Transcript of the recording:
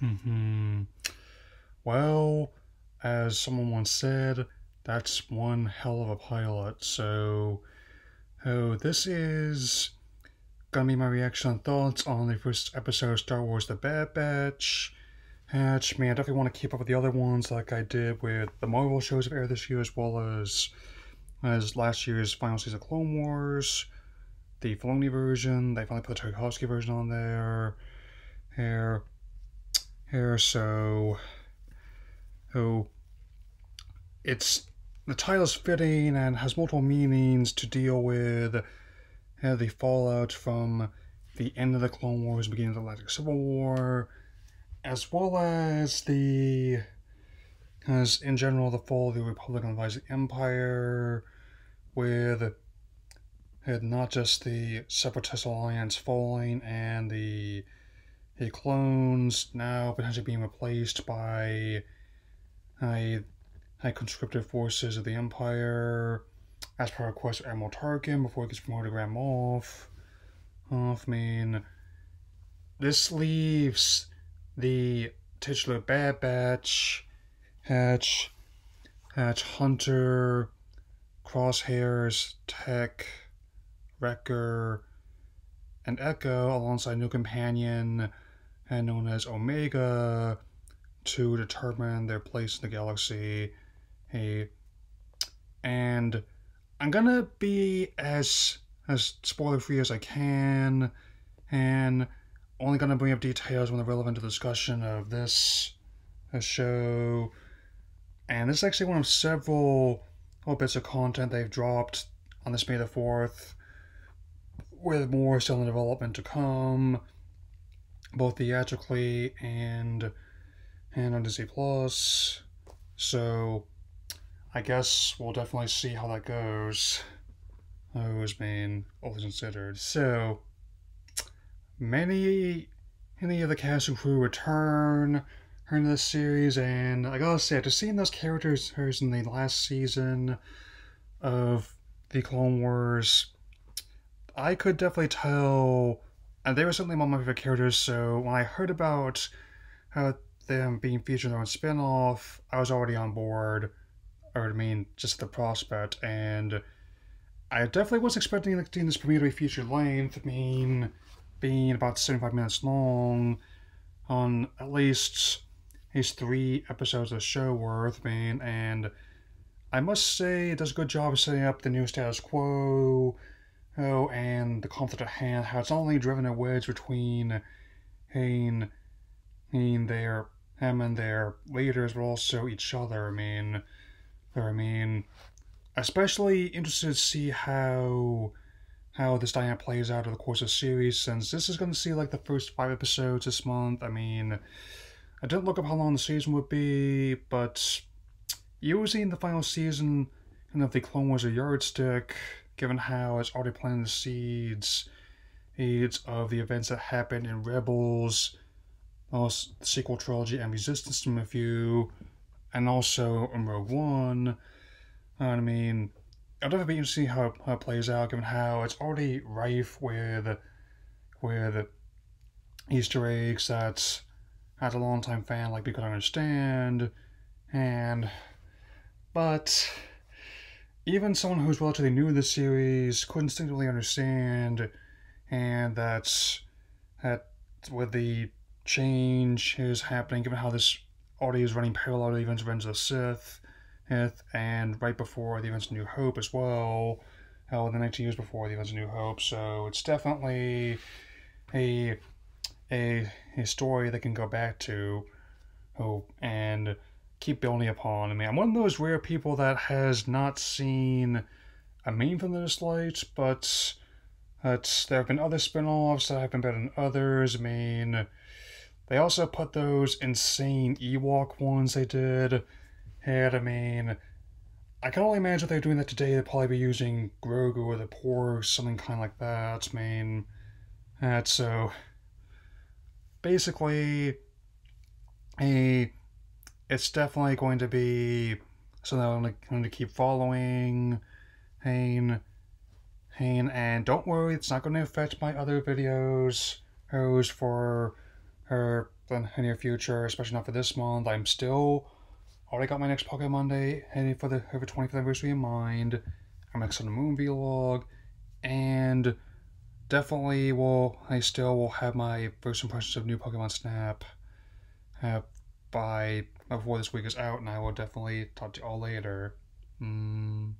Hmm. Well, as someone once said, that's one hell of a pilot. So, oh, this is gonna be my reaction and thoughts on the first episode of Star Wars: The Bad Batch. Hatch, man, I definitely want to keep up with the other ones like I did with the Marvel shows of air this year, as well as as last year's final season of Clone Wars, the Filoni version. They finally put the Tartakovsky version on there. Here, here, so, oh, it's the title's fitting and has multiple meanings to deal with uh, the fallout from the end of the Clone Wars, beginning of the Galactic Civil War, as well as the as in general the fall of the Republic and the rise of the Empire, with had not just the Separatist alliance falling and the the clones now potentially being replaced by a high conscripted forces of the Empire, as per request of Admiral Tarkin before he gets promoted to Grand Moff. Off, I mean, this leaves the titular Bad Batch, Hatch, Hatch Hunter, Crosshairs, Tech, Wrecker, and Echo alongside new companion and known as Omega to determine their place in the galaxy. Hey, and I'm gonna be as as spoiler free as I can, and only gonna bring up details when they're relevant to the discussion of this, show. And this is actually one of several little bits of content they've dropped on this May the 4th, with more still in development to come, both theatrically and and on Disney Plus. So I guess we'll definitely see how that goes. Those being all considered. So many many of the cast and crew return in this series and I gotta say after seeing those characters in the last season of the Clone Wars I could definitely tell and they were certainly of my favorite characters so when I heard about how them being featured on spin-off I was already on board. Or I mean just the prospect and I definitely was expecting like, this premiere to be feature length I mean being about 75 minutes long on at least these three episodes of show worth, man, and I must say it does a good job of setting up the new status quo, oh, and the conflict at hand, how it's only driven a wedge between Hayne, Hayne, their, him and their leaders, but also each other, I mean, I mean, especially interested to see how how this dynamic plays out over the course of the series, since this is going to see like the first five episodes this month. I mean, I didn't look up how long the season would be, but using the final season kind of the Clone Wars a yardstick, given how it's already planting the seeds, seeds of the events that happened in Rebels, also the sequel trilogy and Resistance to a few, and also in Rogue One. I mean, it'll definitely be interesting how, how it plays out, given how it's already rife with with Easter eggs that, as a longtime fan, like we could understand, and but even someone who's relatively new to the series could instinctively understand, and that's that with the change is happening, given how this already is running parallel to the events of Revenge of the Sith and right before the events of New Hope as well. Hell, the 19 years before the events of New Hope. So it's definitely a a a story that can go back to, oh, and keep building upon. I mean, I'm one of those rare people that has not seen a main from this light, but that's, there have been other spin-offs that have been better than others. I mean, they also put those insane Ewok ones they did and I mean, I can only imagine if they're doing that today, they'd probably be using Grogu or the Porg, something kind of like that. I mean, that's so. Basically, a it's definitely going to be something I'm going to keep following. Hayne, Hayne, and don't worry, it's not going to affect my other videos. Hers for her in the near future, especially not for this month. I'm still already got my next Pocket Monday heading for the over 25th anniversary in mind. I'm next on the Moon vlog, and definitely will I still will have my first impressions of new Pokemon Snap uh, by before this week is out, and I will definitely talk to you all later. Mm.